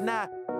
not.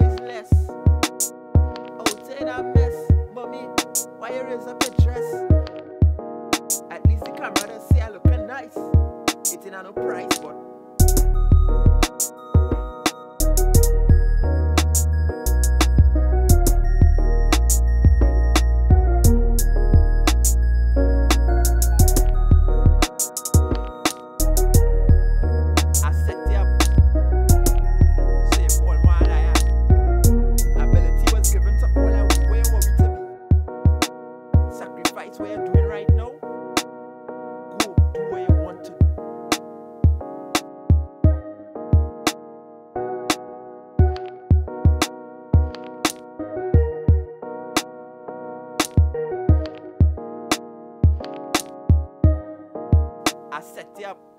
Always less? Oh, take that mess. Mommy, why you raise up your dress? At least the camera does say I look nice. It ain't no price, but. that's what you're doing right now. Go do what you want to I set you up.